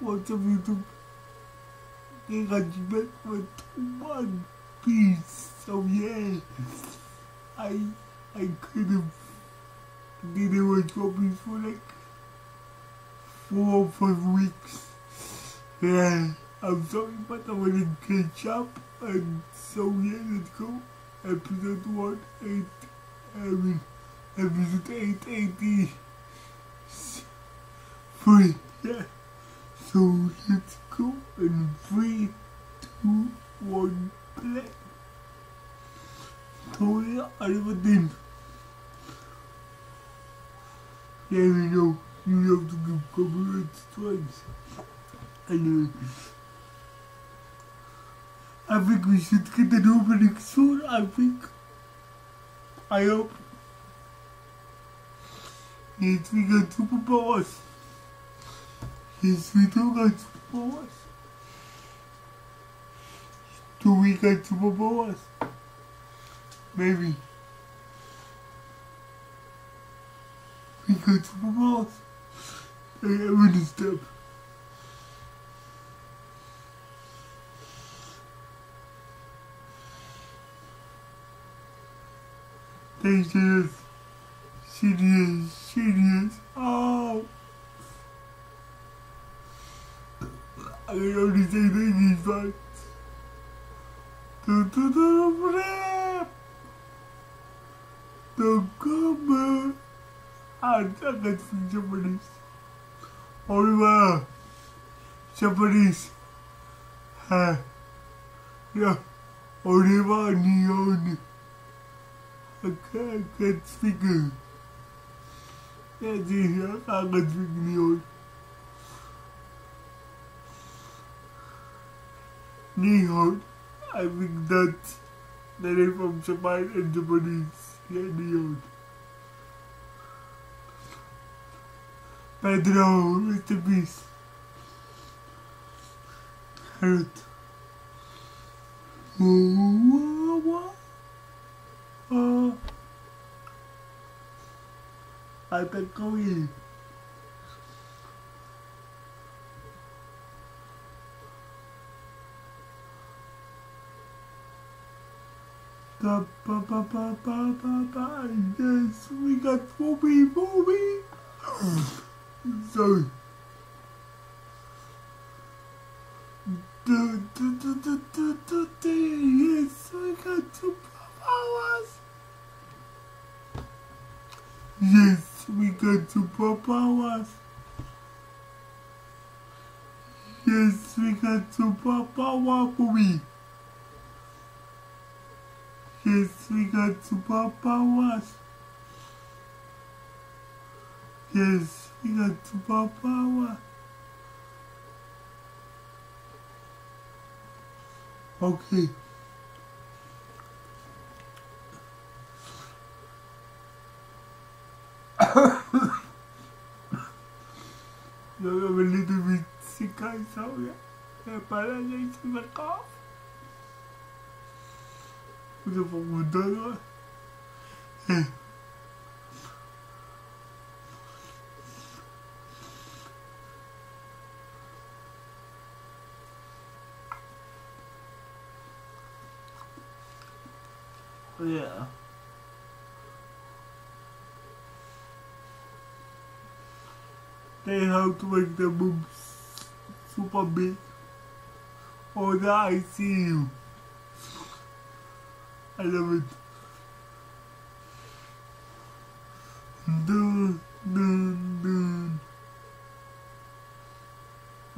watch on YouTube. Back with one piece. So yeah, I I could have didn't watch One Piece for like four or five weeks. Yeah, I'm sorry, but I want to catch up. And so yeah, let's go. Episode one, eight. I mean, episode eight eighty three. Yeah. So let's go in three, two, one, play. Toei Animation. Yeah, you know, you have to give copyright strikes. Anyway. I think we should get an opening soon, I think. I hope. Yes, we got superpowers. Yes, we do got superpowers. Do we got superpowers? Maybe. We got superpowers. I am in a step. Dangerous. Serious. Serious. Oh. I can only say things but do do do rap. The cover. I'm not going to Japanese. Oliver. Japanese. Ha. Yeah. Oliver Neon. I can't, I can't speak. Yeah, I can't speak Neon. Neon. I think the name of Japan and Japanese. Yeah, Neon. Pedro. Whoa, whoa, whoa. Uh, I can go Ba, ba, ba, ba, ba, ba. Yes, we got Bobby, Bobby. Sorry. Do, do, do, do, do, do, do. Yes, we got superpowers. Yes, we got superpowers. Yes, we got superpower, Bobby. Yes, we got superpowers. Yes, we got superpower. Okay. I'm a little bit sick, I'm sorry. I apologize for pemuda. Eh. Yeah. They to make the boobs super big. Oh, I see ICU. I love it. Dun, dun, dun.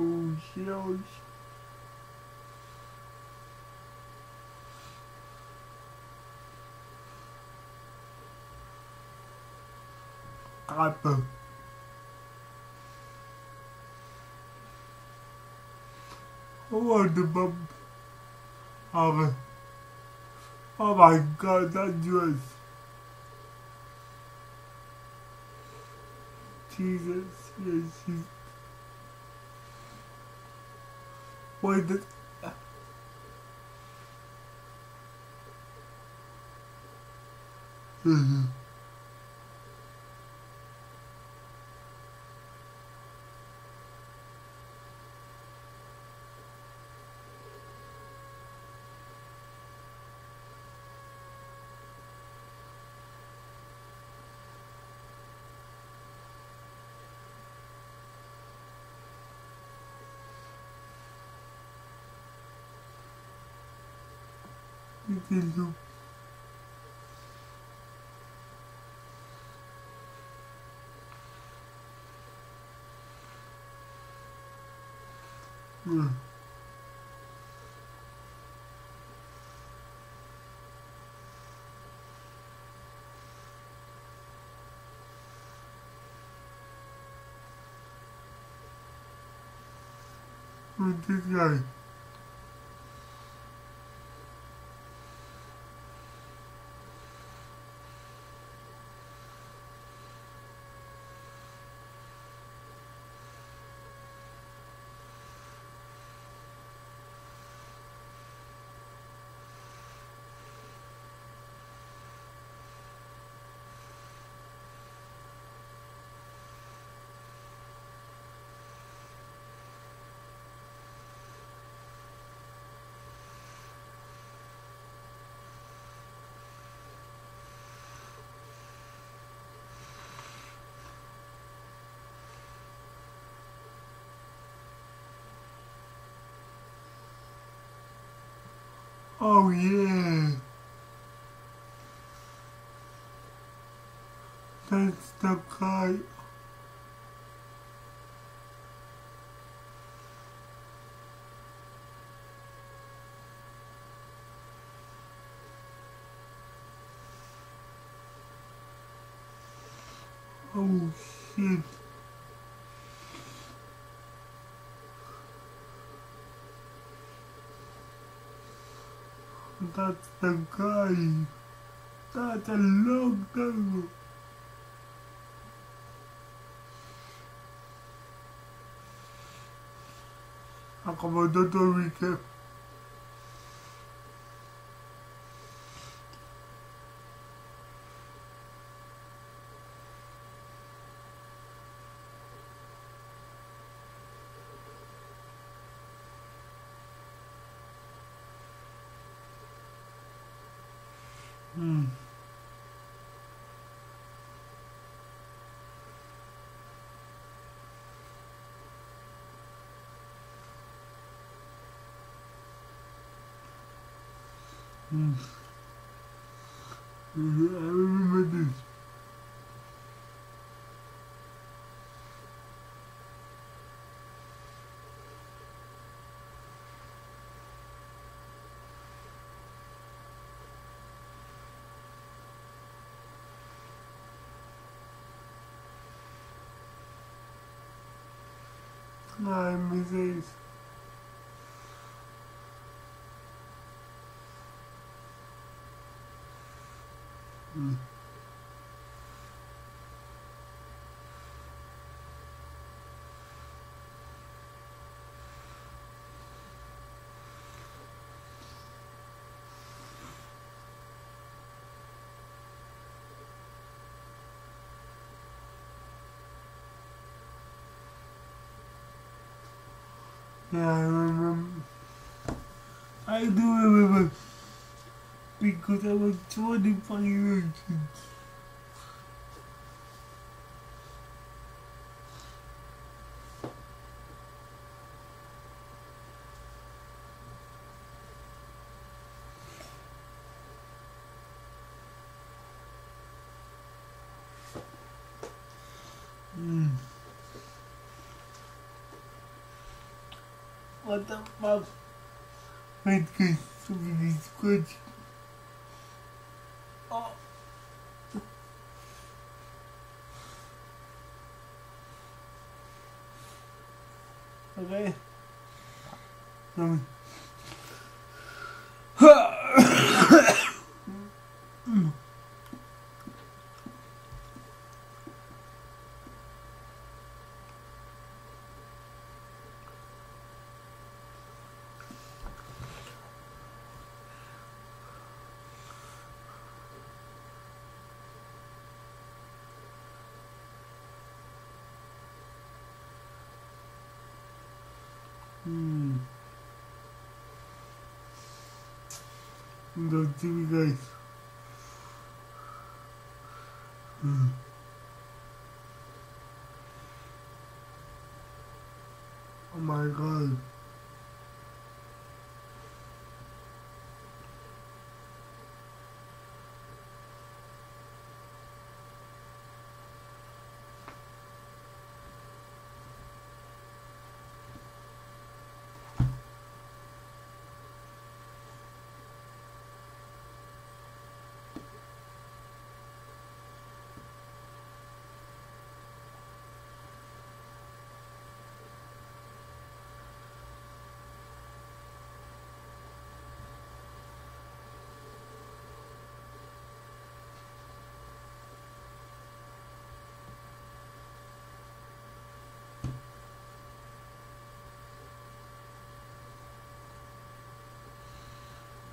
Oh, shit. Apple. Oh, the bum. Oh, oh my god, that dress. Jesus, yes, she's. Why did. Mm-hmm. Entendeu? Hum. Muito bem. Oh yeah. That's the guy. Oh shit. That's the guy. That's a long time. Acomodou todo weekend. Hmm. Hmm. I remember this. Mas é Yeah, I remember. I do remember. Because I was 25 years old. Mm. What the fuck? Wait, guys, somebody's good. Oh. Okay. Um. Hmm. See you guys. Hmm. Oh my god.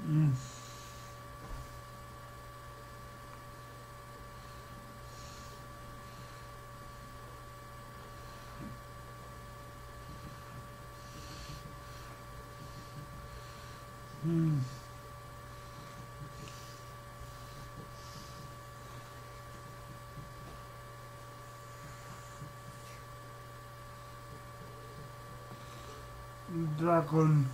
Mm. Mm. Dragon.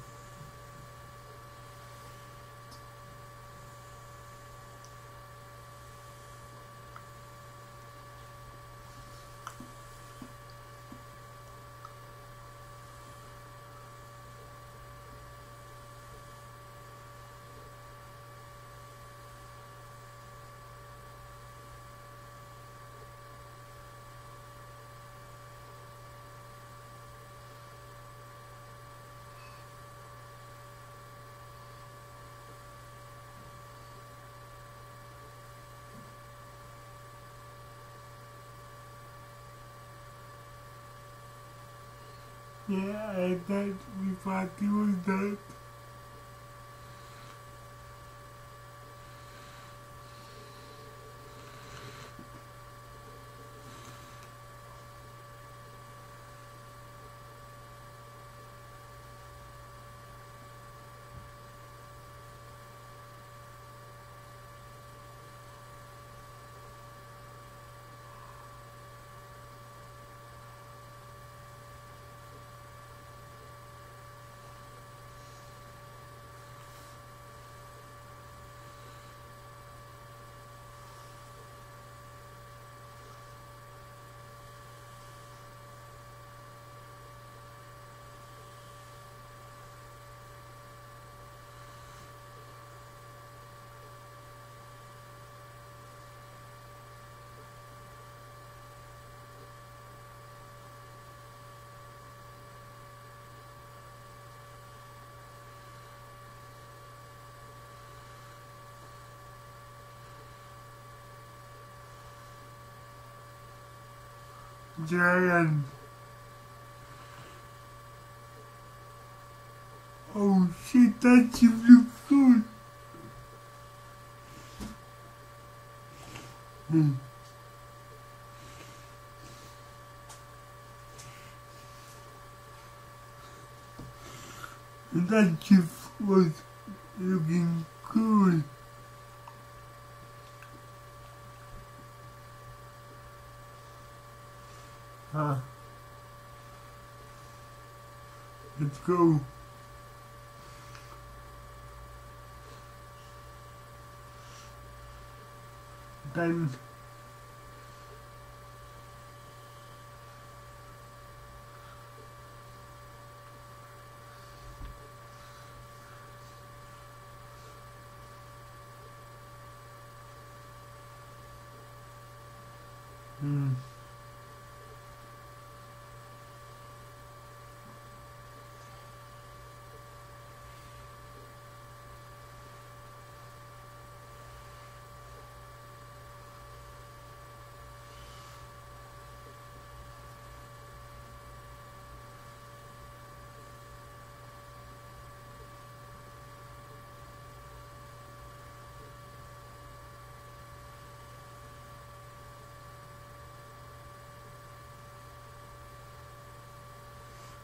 Yeah, I thought we party was that. Giant. Oh shit, that's you look good. Hmm. That chip was looking good. Huh. Let's go. Then Hmm.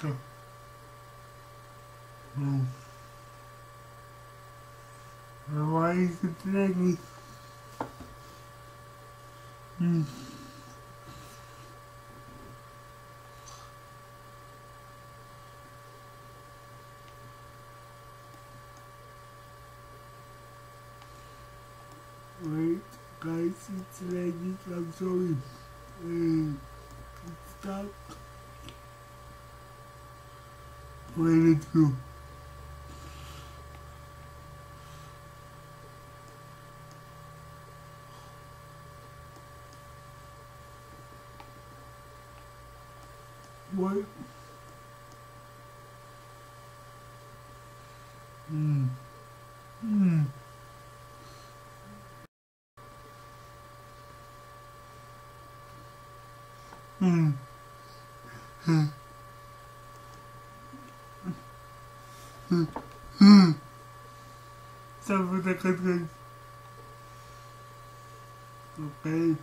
The? Hmm. Why is it dragging? Hmm. Wait. guys, it's raining. I'm sorry. Uh, stop. Okay, let's go. What? Hmm. Hmm. Hmm. Hmm. Sabe da canção? Ok.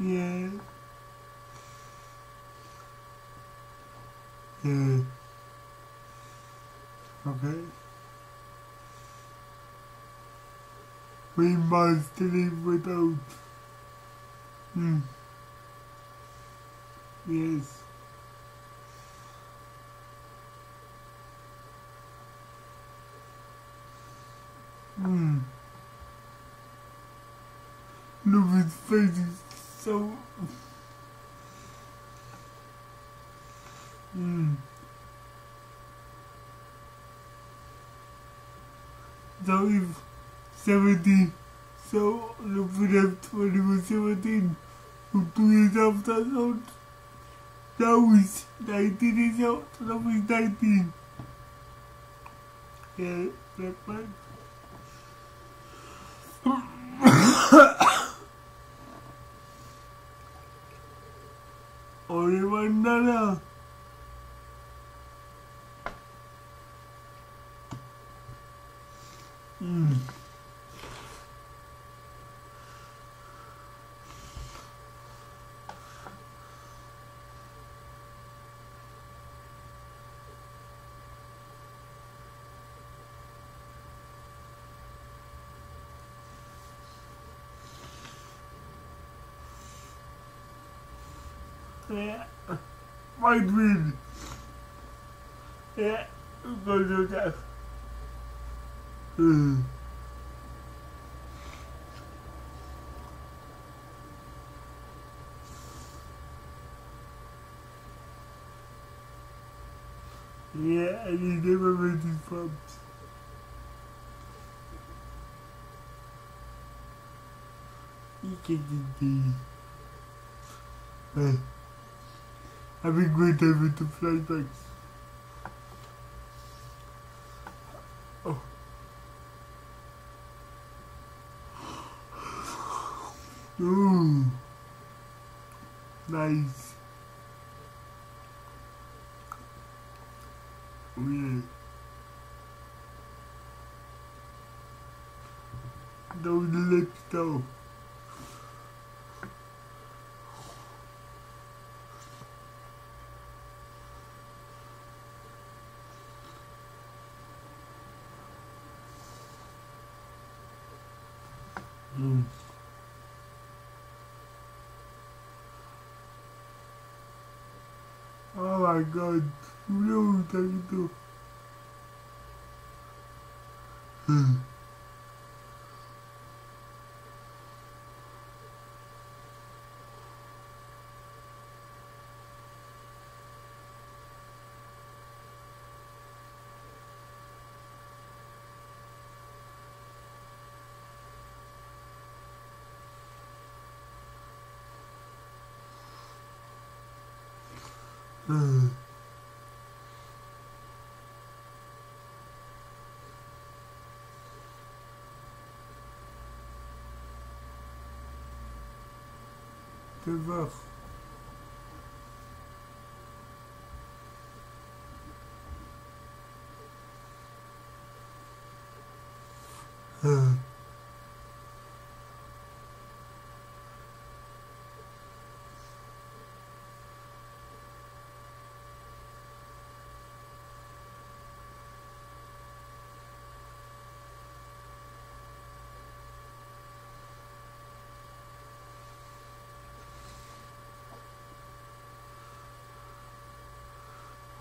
Yeah. Yeah. Okay. We must live without. Hmm. Yes. Hmm. His face is so. Hmm. So if 70, so look for them 20 was 17, so two years after that, now is 19 years out, now is 19. Yeah, black man. One dollar. Mm. Yeah. Might dream. Yeah, I'm gonna do that. Mm. Yeah, and he never made his bumps. He can be. Hey. Having a great time with the flashbacks. Oh. Ooh. Nice. Oh yeah. Don't let go. Mm. Oh my god, no, thank you. Hmm. Hmm. Hmm. Tu vas.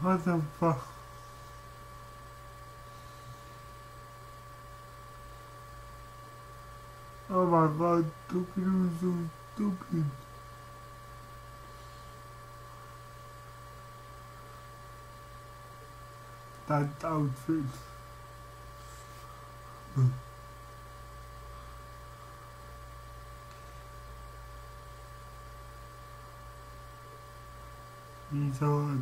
What the fuck? Oh my god, stupid, so stupid. That outfit. He's hard.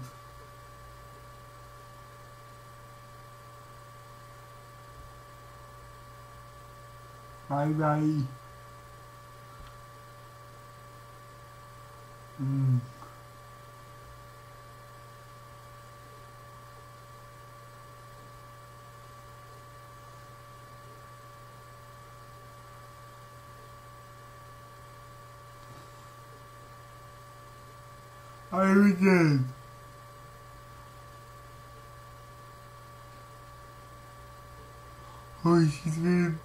Bye bye. Mm. Hi again. Oh, she's gonna.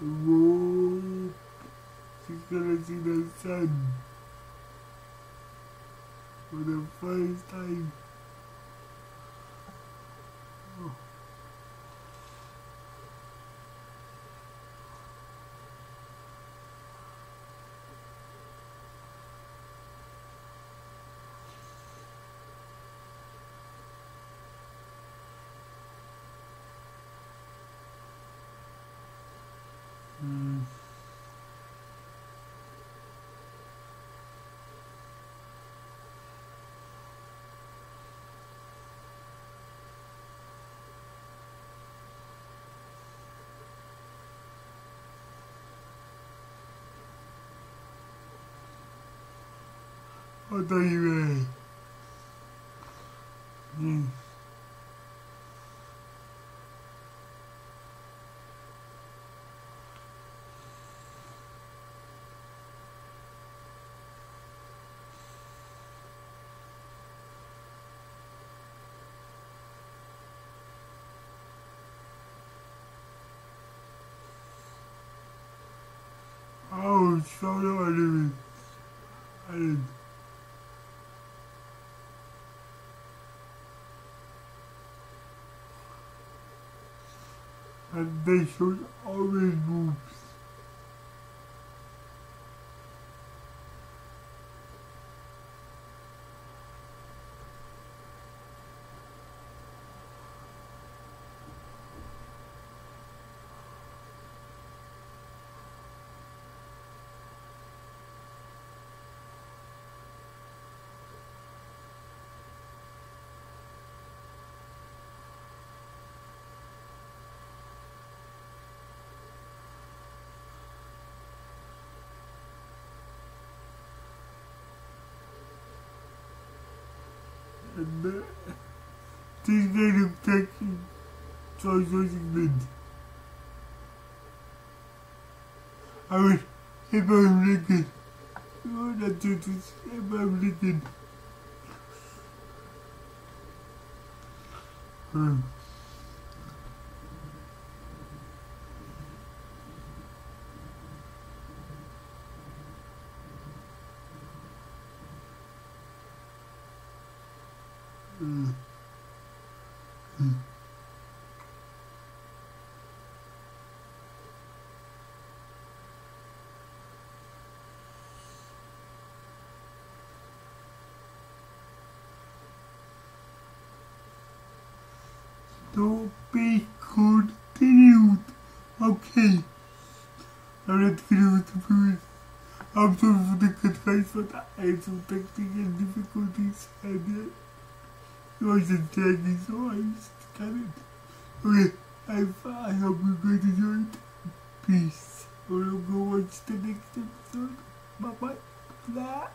Whoa. She's gonna see the sun. For the first time. Oh. Mm. What are you wearing? Mm. Oh, sorry, I didn't. I didn't. And they should always move. Ama Türkiye'nin tek çocuğun bindi. Ama hep ömrükin. Ona tutmuş hep ömrükin. Hmm. Mm. Mm. To be continued. Okay. I'm not going with the food. I'm sorry for the advice, but I some technical difficulties and uh, it wasn't tagging, so I just got it. Okay, I, I hope you guys enjoyed. Peace. We'll go watch the next episode. Bye. Bye.